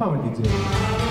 范围地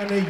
έκανε η